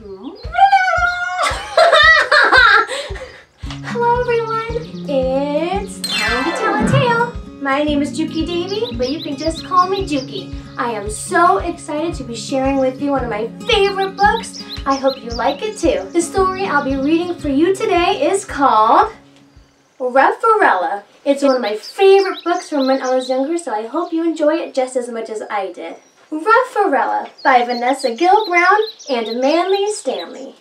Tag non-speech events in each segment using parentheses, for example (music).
(laughs) Hello everyone, it's time to tell a tale. My name is Jukie Davie, but you can just call me Jukie. I am so excited to be sharing with you one of my favorite books. I hope you like it too. The story I'll be reading for you today is called Rufferella. It's one of my favorite books from when I was younger, so I hope you enjoy it just as much as I did. Rufferella by Vanessa Gill Brown and Mandy Stanley.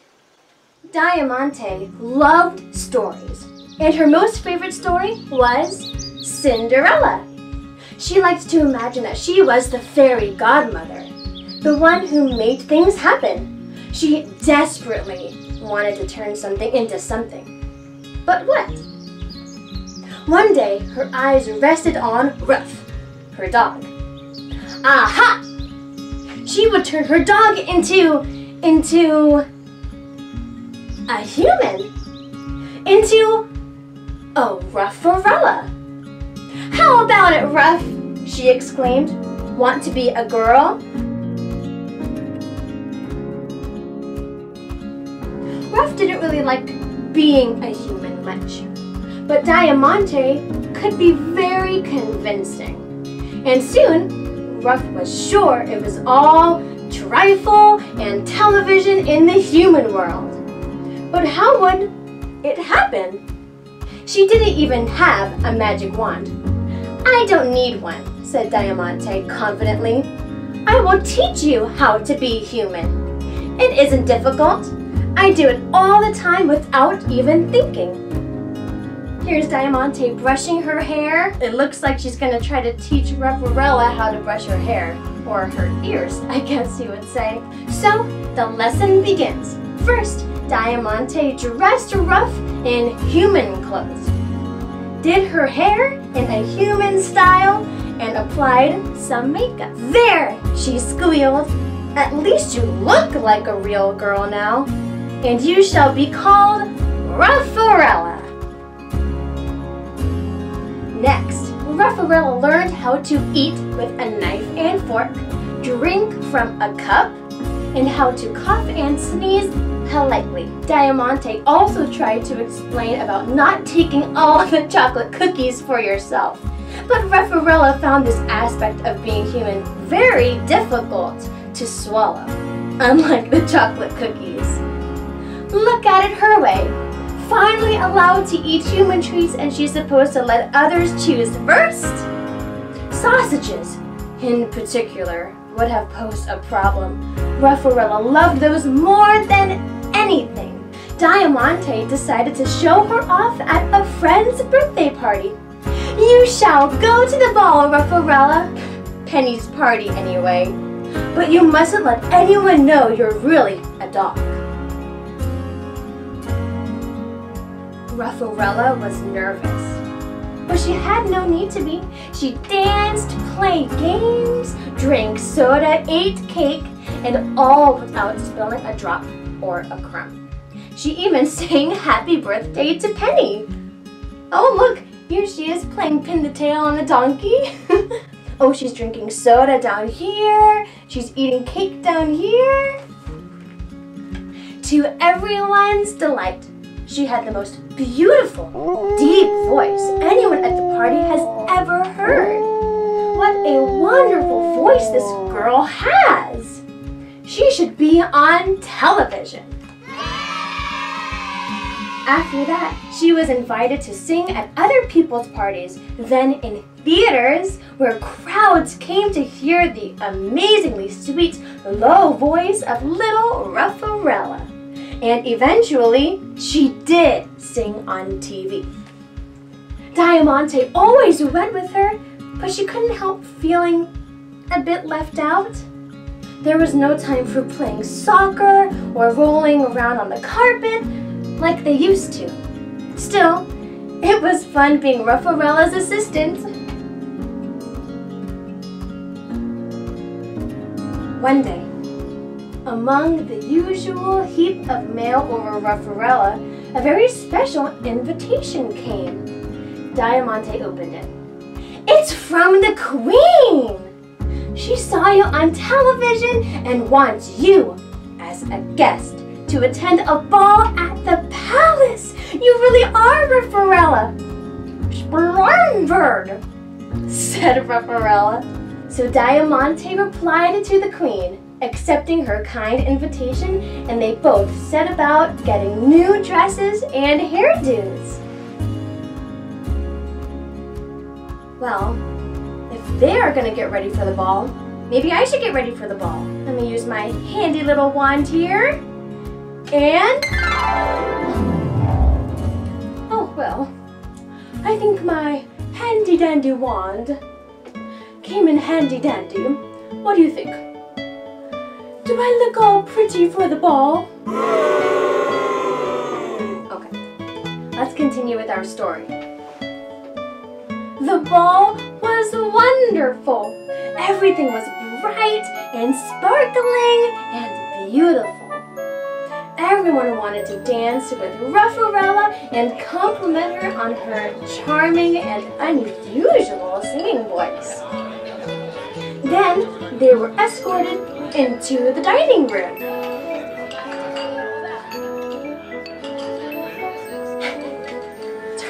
Diamante loved stories, and her most favorite story was Cinderella. She liked to imagine that she was the fairy godmother, the one who made things happen. She desperately wanted to turn something into something. But what? One day, her eyes rested on Ruff, her dog. Aha! She would turn her dog into, into a human. Into a Rufferella. How about it, Ruff? She exclaimed. Want to be a girl? Ruff didn't really like being a human much. But Diamante could be very convincing. And soon, Ruff was sure it was all trifle and television in the human world. But how would it happen? She didn't even have a magic wand. I don't need one, said Diamante confidently. I will teach you how to be human. It isn't difficult. I do it all the time without even thinking. Here's Diamante brushing her hair. It looks like she's gonna try to teach Rufferella how to brush her hair. Or her ears, (laughs) I guess you would say. So, the lesson begins. First, Diamante dressed Ruff in human clothes, did her hair in a human style, and applied some makeup. There, she squealed. At least you look like a real girl now. And you shall be called Rufferella. Next, Rufferella learned how to eat with a knife and fork, drink from a cup, and how to cough and sneeze politely. Diamante also tried to explain about not taking all the chocolate cookies for yourself. But Rufferella found this aspect of being human very difficult to swallow, unlike the chocolate cookies. Look at it her way finally allowed to eat human treats and she's supposed to let others choose first? Sausages, in particular, would have posed a problem. Rufferella loved those more than anything. Diamante decided to show her off at a friend's birthday party. You shall go to the ball, Rufferella. Penny's party, anyway. But you mustn't let anyone know you're really a dog. Rufferella was nervous. But she had no need to be. She danced, played games, drank soda, ate cake, and all without spilling a drop or a crumb. She even (laughs) sang happy birthday to Penny. Oh look, here she is playing pin the tail on the donkey. (laughs) oh, she's drinking soda down here. She's eating cake down here. To everyone's delight, she had the most beautiful, deep voice anyone at the party has ever heard. What a wonderful voice this girl has! She should be on television. After that, she was invited to sing at other people's parties, then in theaters where crowds came to hear the amazingly sweet, low voice of little Rufferella. And eventually, she did sing on TV. Diamante always went with her, but she couldn't help feeling a bit left out. There was no time for playing soccer or rolling around on the carpet like they used to. Still, it was fun being Rufferella's assistant. One day, among the usual heap of mail over Rufferella, a very special invitation came. Diamante opened it. It's from the Queen! She saw you on television and wants you as a guest to attend a ball at the palace. You really are, Rufferella. Splendid, said Rufferella. So Diamante replied to the queen, accepting her kind invitation, and they both set about getting new dresses and hairdos. Well, if they're gonna get ready for the ball, maybe I should get ready for the ball. Let me use my handy little wand here. And... Oh, well, I think my handy dandy wand came in handy dandy. What do you think? Do I look all pretty for the ball? (gasps) Okay, let's continue with our story. The ball was wonderful. Everything was bright and sparkling and beautiful. Everyone wanted to dance with Rufferella and compliment her on her charming and unusual singing voice. Then they were escorted into the dining room.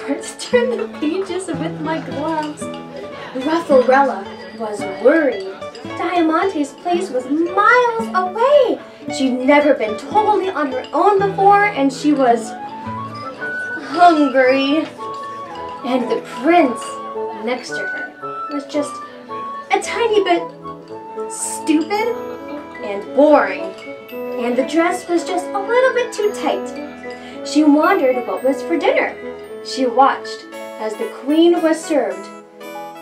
Let's (laughs) turn the pages with my gloves. Rufferella was worried. Diamante's place was miles away. She'd never been totally on her own before, and she was hungry. And the prince next to her was just a tiny bit stupid and boring. And the dress was just a little bit too tight. She wondered what was for dinner. She watched as the queen was served.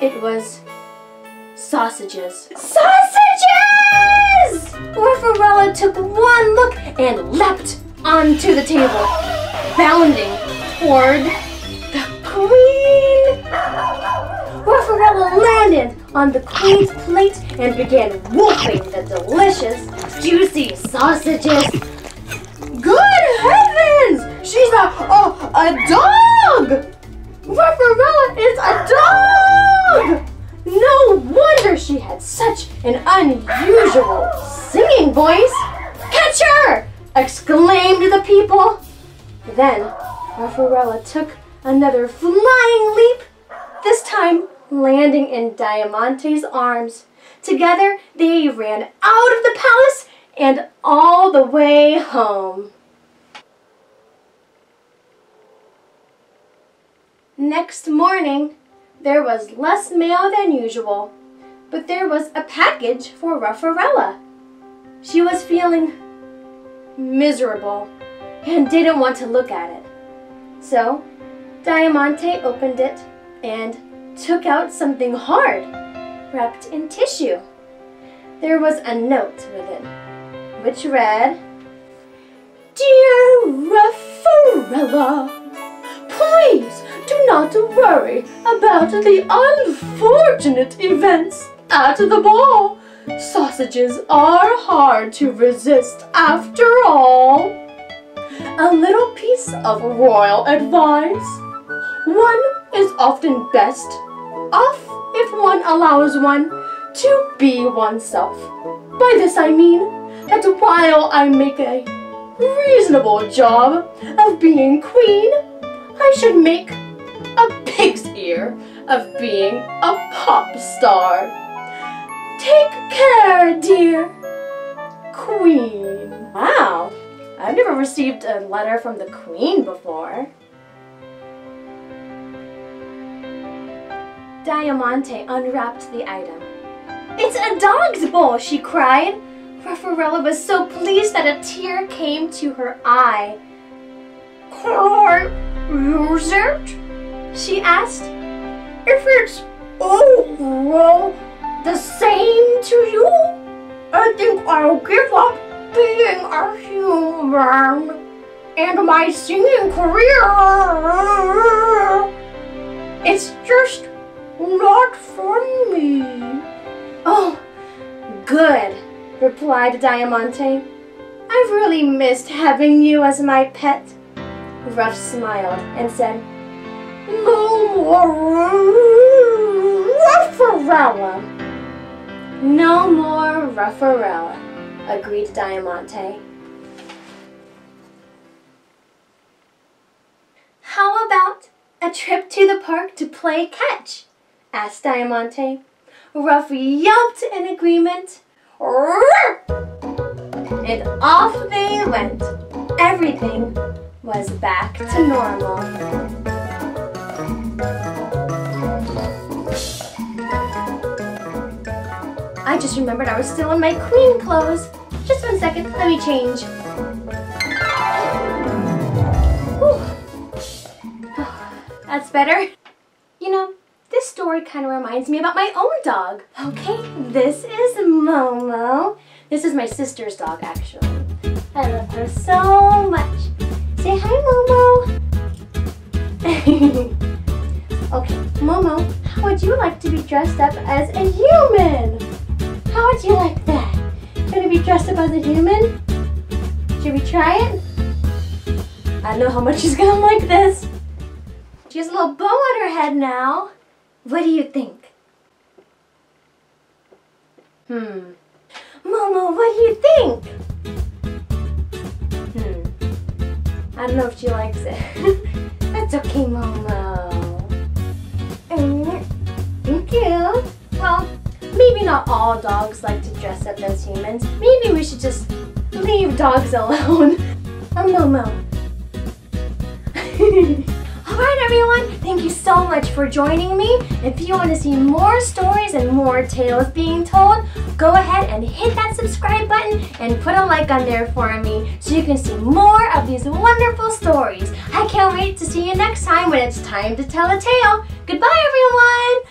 It was sausages. Sausages! Rufferella took one look and leapt onto the table, bounding toward on the queen's plate and began wolfing the delicious, juicy sausages. Good heavens! She's a, a, a dog! Rufferella is a dog! No wonder she had such an unusual singing voice. Catch her! exclaimed the people. Then Rufferella took another flying leap, this time landing in Diamante's arms. Together they ran out of the palace and all the way home. Next morning, there was less mail than usual, but there was a package for Rufferella. She was feeling miserable and didn't want to look at it. So, Diamante opened it and took out something hard, wrapped in tissue. There was a note within, which read, Dear Rufferella, please do not worry about the unfortunate events at the ball. Sausages are hard to resist after all. A little piece of royal advice. One is often best off if one allows one to be oneself. By this I mean that while I make a reasonable job of being queen, I should make a pig's ear of being a pop star. Take care, dear Queen. Wow, I've never received a letter from the Queen before. Diamante unwrapped the item. It's a dog's bowl, she cried. Rufferella was so pleased that a tear came to her eye. Can I use it? she asked. If it's all the same to you, I think I'll give up being a human and my singing career. It's just not from me. Oh, good, replied Diamante. I've really missed having you as my pet. Ruff smiled and said, No more Rufferella. No more Rufferella, agreed Diamante. How about a trip to the park to play catch? Asked Diamante. Ruff yelped in agreement. And off they went. Everything was back to normal. I just remembered I was still in my queen clothes. Just one second, let me change. (sighs) That's better. You know, story kind of reminds me about my own dog. Okay, this is Momo. This is my sister's dog, actually. I love her so much. Say hi, Momo. (laughs) okay, Momo, how would you like to be dressed up as a human? How would you like that? Gonna be dressed up as a human? Should we try it? I don't know how much she's gonna like this. She has a little bow on her head now. What do you think? Hmm. Momo, what do you think? Hmm. I don't know if she likes it. (laughs) That's okay, Momo. Mm, thank you. Well, maybe not all dogs like to dress up as humans. Maybe we should just leave dogs (laughs) alone. I'm Momo. (laughs) You so much for joining me. If you want to see more stories and more tales being told, go ahead and hit that subscribe button and put a like on there for me so you can see more of these wonderful stories. I can't wait to see you next time when it's time to tell a tale. Goodbye everyone!